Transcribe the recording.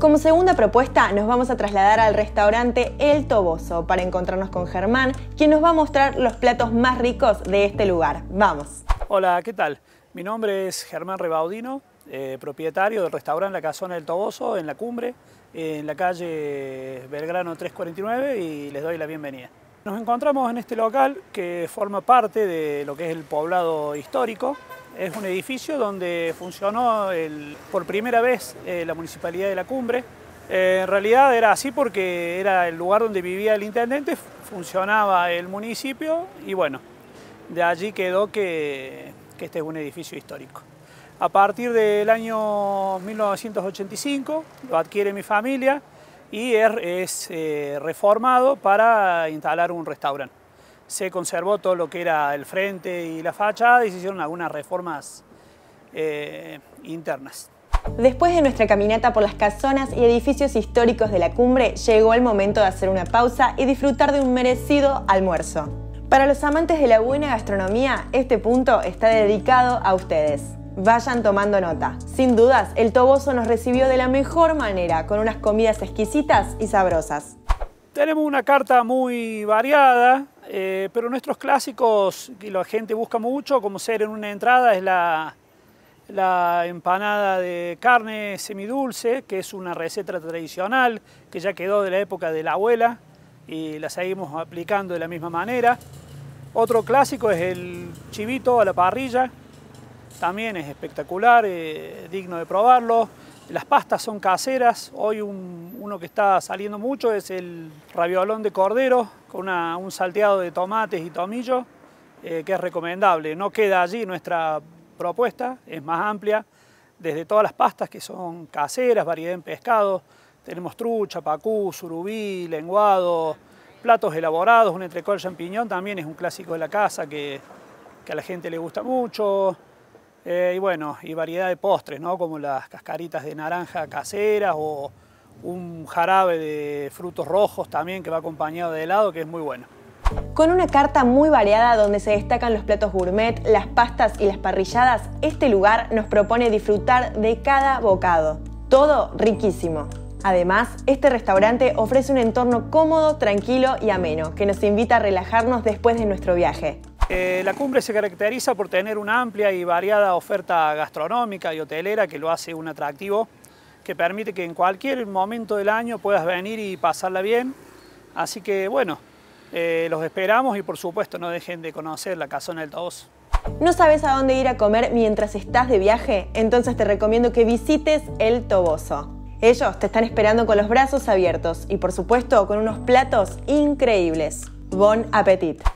Como segunda propuesta nos vamos a trasladar al restaurante El Toboso para encontrarnos con Germán, quien nos va a mostrar los platos más ricos de este lugar. Vamos. Hola, ¿qué tal? Mi nombre es Germán Rebaudino, eh, propietario del restaurante La Casona del Toboso en la cumbre, en la calle Belgrano 349 y les doy la bienvenida. Nos encontramos en este local que forma parte de lo que es el poblado histórico es un edificio donde funcionó por primera vez eh, la Municipalidad de la Cumbre. Eh, en realidad era así porque era el lugar donde vivía el intendente, funcionaba el municipio y bueno, de allí quedó que, este es un edificio histórico. A partir del año 1985 lo adquiere mi familia y es, eh, reformado para instalar un restaurante se conservó todo lo que era el frente y la fachada y se hicieron algunas reformas eh, internas. Después de nuestra caminata por las casonas y edificios históricos de la cumbre, llegó el momento de hacer una pausa y disfrutar de un merecido almuerzo. Para los amantes de la buena gastronomía, este punto está dedicado a ustedes. Vayan tomando nota. Sin dudas, el Toboso nos recibió de la mejor manera, con unas comidas exquisitas y sabrosas. Tenemos una carta muy variada, eh, pero nuestros clásicos que la gente busca mucho, como ser en una entrada, es la, empanada de carne semidulce, que es una receta tradicional que ya quedó de la época de la abuela y la seguimos aplicando de la misma manera. Otro clásico es el chivito a la parrilla, también es espectacular, eh, digno de probarlo. Las pastas son caseras, hoy uno que está saliendo mucho es el raviolón de cordero con un salteado de tomates y tomillo, eh, que es recomendable. No queda allí nuestra propuesta, es más amplia, desde todas las pastas que son caseras, variedad en pescado, tenemos trucha, pacú, surubí, lenguado, platos elaborados, un entrecol champiñón también es un clásico de la casa que, que a la gente le gusta mucho, eh, y bueno, y variedad de postres, ¿no? Como las cascaritas de naranja caseras o un jarabe de frutos rojos también que va acompañado de helado, que es muy bueno. Con una carta muy variada donde se destacan los platos gourmet, las pastas y las parrilladas, este lugar nos propone disfrutar de cada bocado. Todo riquísimo. Además, este restaurante ofrece un entorno cómodo, tranquilo y ameno, que nos invita a relajarnos después de nuestro viaje. Eh, la cumbre se caracteriza por tener una amplia y variada oferta gastronómica y hotelera que lo hace un atractivo que permite que en cualquier momento del año puedas venir y pasarla bien. Así que bueno, eh, los esperamos y por supuesto no dejen de conocer la Casona del Toboso. ¿No sabes a dónde ir a comer mientras estás de viaje? Entonces te recomiendo que visites el Toboso. Ellos te están esperando con los brazos abiertos y por supuesto con unos platos increíbles. Bon appetit!